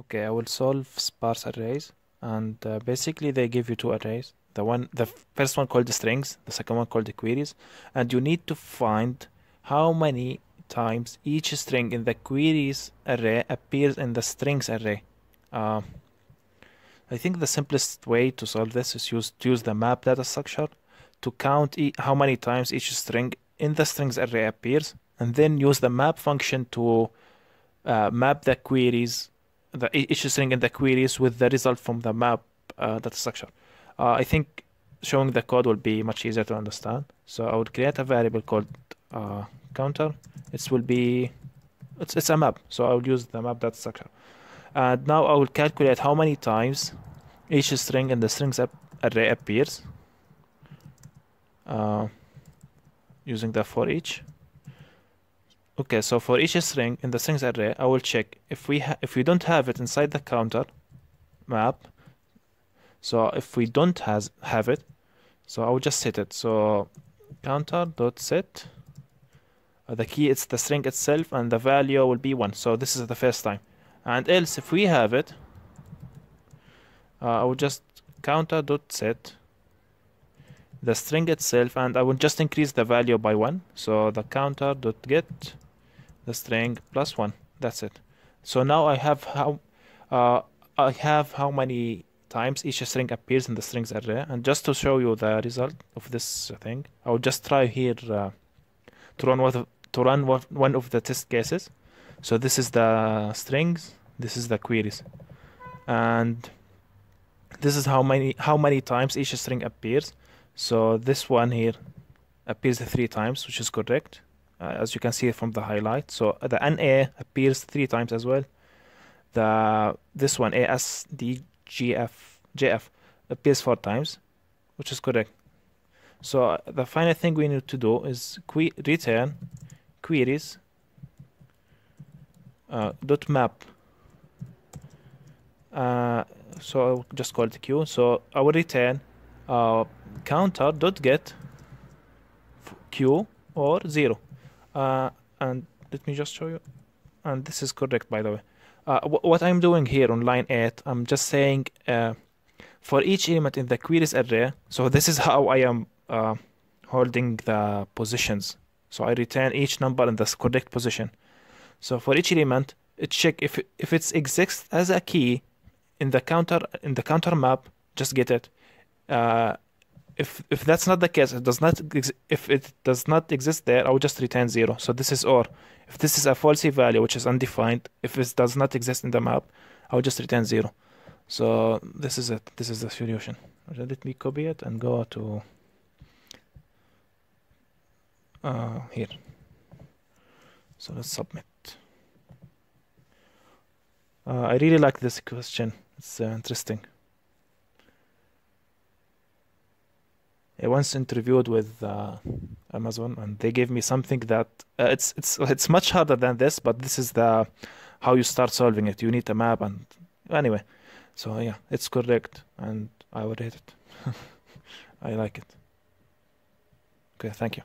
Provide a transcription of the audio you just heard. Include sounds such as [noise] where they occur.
Okay, I will solve sparse arrays, and uh, basically they give you two arrays. The one, the first one called the strings, the second one called the queries, and you need to find how many times each string in the queries array appears in the strings array. Uh, I think the simplest way to solve this is use to use the map data structure to count e how many times each string in the strings array appears, and then use the map function to uh, map the queries the each string in the queries with the result from the map uh, data structure. Uh, I think showing the code will be much easier to understand. So I would create a variable called uh, counter. It will be it's it's a map. So I will use the map data structure. And now I will calculate how many times each string in the strings array appears uh, using the for each. Okay, so for each string in the strings array, I will check if we if we don't have it inside the counter map. So if we don't has have it, so I will just set it. So counter dot set. Uh, the key is the string itself, and the value will be one. So this is the first time. And else, if we have it, uh, I will just counter dot set the string itself, and I will just increase the value by one. So the counter dot get the string plus one. That's it. So now I have how uh, I have how many times each string appears in the strings array. And just to show you the result of this thing I will just try here uh, to run one to run one of the test cases. So this is the strings this is the queries. And this is how many how many times each string appears. So this one here appears three times which is correct uh, as you can see from the highlight. So the NA appears three times as well. The this one ASDGF JF appears four times, which is correct. So the final thing we need to do is que return queries uh, dot map. Uh, so I'll just call it q. So I will return uh, counter dot get q or zero uh, and let me just show you. And this is correct by the way. Uh, what I'm doing here on line 8 I'm just saying uh, for each element in the queries array so this is [laughs] how I am uh, holding the positions. So I return each number in the correct position. So for each element it check if if it exists as a key in the counter in the counter map just get it. Uh, if if that's not the case, it does not if it does not exist there, I will just return zero. So this is or. If this is a falsy value which is undefined, if it does not exist in the map, I will just return zero. So this is it. This is the solution. Let me copy it and go to uh, here. So let's submit. Uh, I really like this question. It's uh, interesting. I once interviewed with uh, Amazon, and they gave me something that uh, it's it's it's much harder than this, but this is the how you start solving it. You need a map, and anyway, so yeah, it's correct, and I would rate it. [laughs] I like it. Okay, thank you.